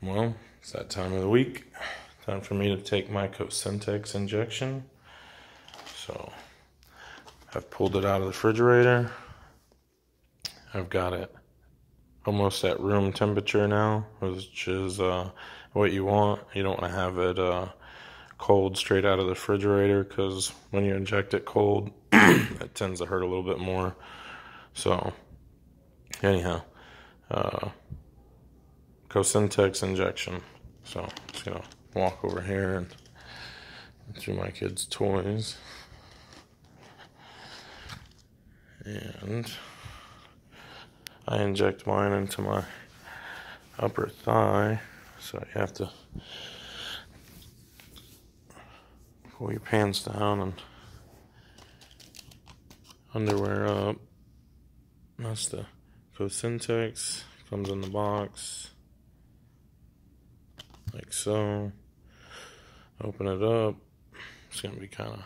Well, it's that time of the week. Time for me to take my Cosentyx injection. So I've pulled it out of the refrigerator. I've got it almost at room temperature now, which is uh, what you want. You don't want to have it uh, cold straight out of the refrigerator because when you inject it cold, it tends to hurt a little bit more. So, anyhow, uh, Cosentyx injection. So, I'm just gonna walk over here and through my kids' toys. And I inject mine into my upper thigh. So you have to pull your pants down and underwear up. That's the Cosentyx. Comes in the box. Like so. Open it up. It's going to be kind of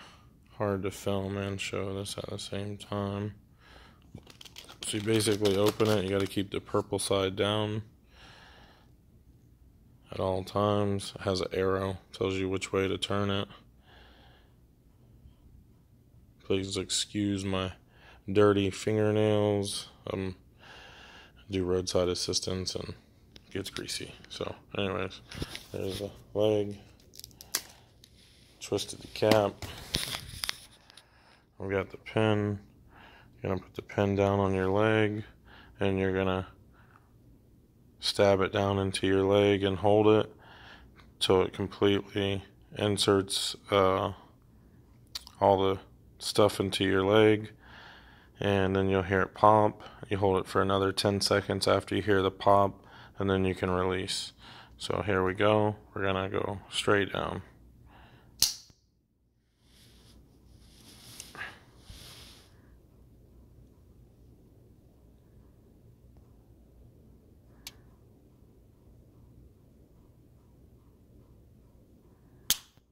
hard to film and show this at the same time. So you basically open it, you got to keep the purple side down at all times. It has an arrow, tells you which way to turn it. Please excuse my dirty fingernails. Um, do roadside assistance and gets greasy. So, anyways, there's a leg. Twisted the cap. We got the pin. You're gonna put the pin down on your leg and you're gonna stab it down into your leg and hold it till it completely inserts uh, all the stuff into your leg and then you'll hear it pop. You hold it for another 10 seconds after you hear the pop and then you can release. So here we go. We're gonna go straight down.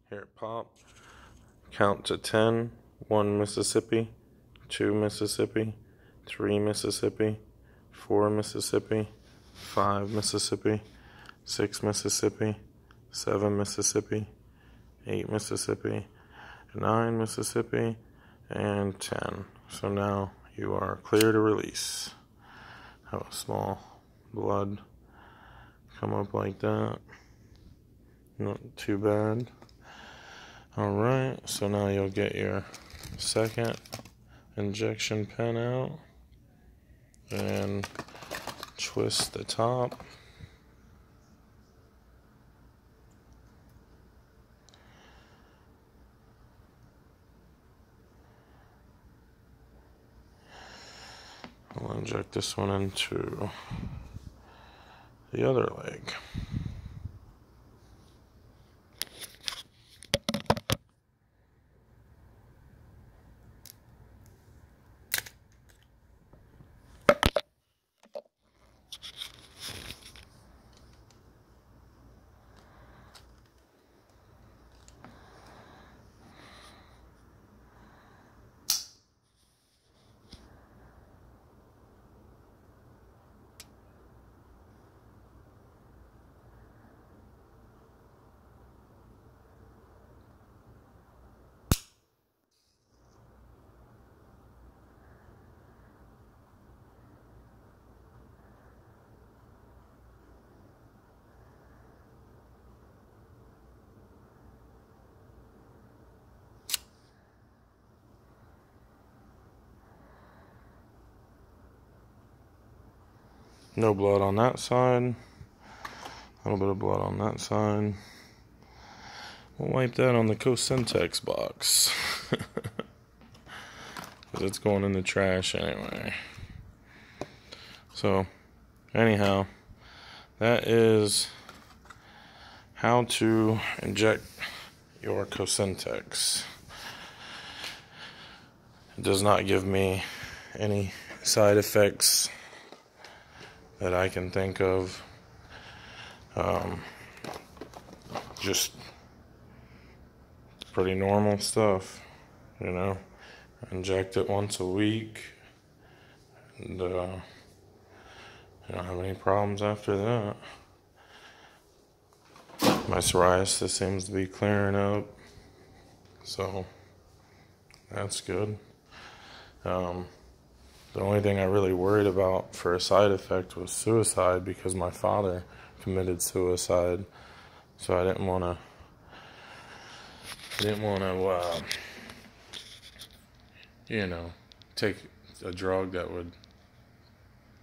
Here it pop. Count to 10. 1 Mississippi, 2 Mississippi, 3 Mississippi, 4 Mississippi, 5 Mississippi, 6 Mississippi, 7 Mississippi, 8 Mississippi, 9 Mississippi, and 10. So now you are clear to release. Have a small blood come up like that. Not too bad. All right, so now you'll get your second injection pen out and twist the top. I'll inject this one into the other leg. No blood on that side. A little bit of blood on that side. We'll wipe that on the Cosentyx box. Because it's going in the trash anyway. So, anyhow, that is how to inject your Cosentyx. It does not give me any side effects that I can think of. Um, just pretty normal stuff, you know. Inject it once a week, and uh, I don't have any problems after that. my psoriasis seems to be clearing up. So that's good. Um, the only thing I really worried about for a side effect was suicide because my father committed suicide. So I didn't want to. I didn't want to, uh, you know, take a drug that would,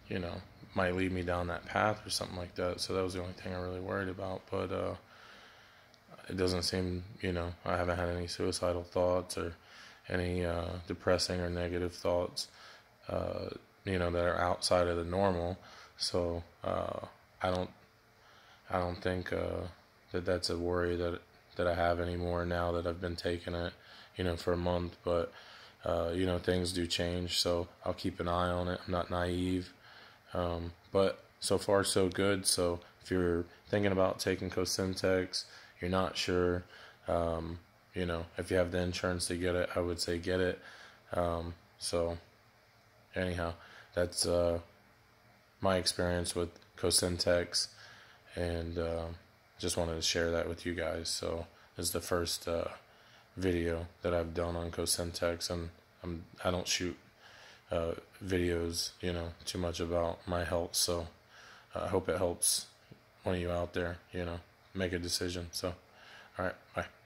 you know, might lead me down that path or something like that. So that was the only thing I really worried about. But uh, it doesn't seem, you know, I haven't had any suicidal thoughts or any uh, depressing or negative thoughts, uh, you know, that are outside of the normal. So uh, I don't, I don't think uh, that that's a worry that that I have anymore now that I've been taking it, you know, for a month. But uh, you know, things do change, so I'll keep an eye on it. I'm not naive. Um, but so far, so good. So if you're thinking about taking Cosentyx, you're not sure, um, you know, if you have the insurance to get it, I would say get it. Um, so anyhow, that's uh, my experience with Cosentyx, and uh, just wanted to share that with you guys. So this is the first uh, video that I've done on Cosentyx, and I'm I don't shoot uh, videos, you know, too much about my health. So uh, I hope it helps one of you out there, you know, make a decision. So, all right, bye.